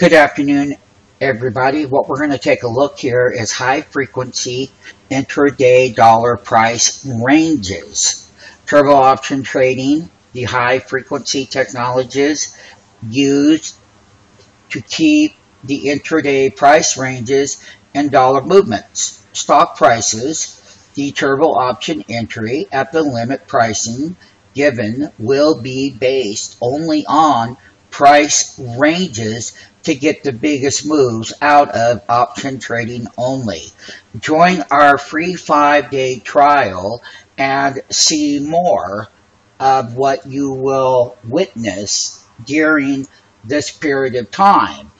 Good afternoon, everybody. What we're going to take a look here is high frequency intraday dollar price ranges. Turbo option trading, the high frequency technologies used to keep the intraday price ranges and dollar movements. Stock prices, the turbo option entry at the limit pricing given will be based only on price ranges to get the biggest moves out of option trading only. Join our free five day trial and see more of what you will witness during this period of time.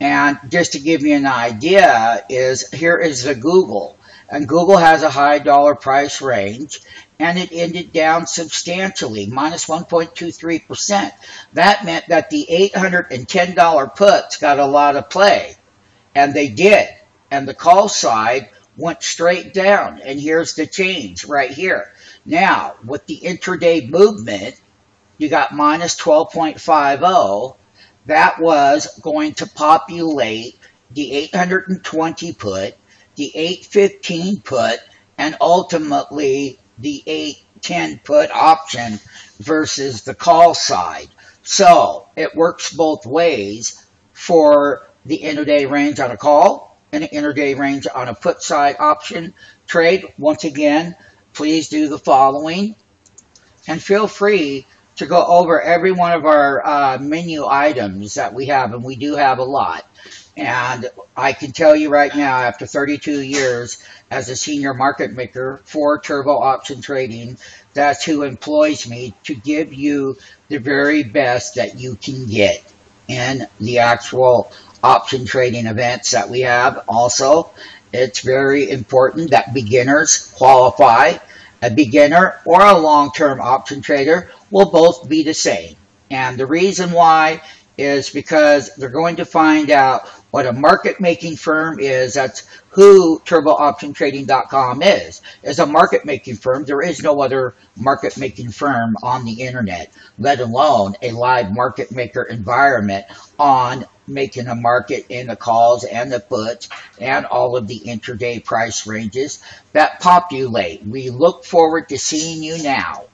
And just to give you an idea is here is the Google and Google has a high dollar price range and it ended down substantially, minus 1.23%. That meant that the $810 puts got a lot of play, and they did. And the call side went straight down, and here's the change right here. Now, with the intraday movement, you got minus 12.50. That was going to populate the 820 put, the 815 put, and ultimately the 810 put option versus the call side. So it works both ways for the intraday range on a call and an intraday range on a put side option trade. Once again, please do the following and feel free to go over every one of our uh, menu items that we have, and we do have a lot. And I can tell you right now, after 32 years as a senior market maker for Turbo Option Trading, that's who employs me to give you the very best that you can get in the actual option trading events that we have. Also, it's very important that beginners qualify. A beginner or a long-term option trader will both be the same. And the reason why is because they're going to find out what a market making firm is. That's who turbooptiontrading.com is. Is a market making firm. There is no other market making firm on the internet, let alone a live market maker environment on making a market in the calls and the puts and all of the intraday price ranges that populate. We look forward to seeing you now